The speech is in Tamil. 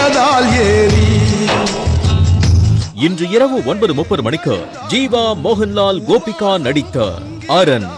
பழையதால் ஏறி. இன்று இரவு ஒன்பது முப்பது மணிக்கு ஜீவா மோகன்லால் கோபிகா நடித்த அரண்.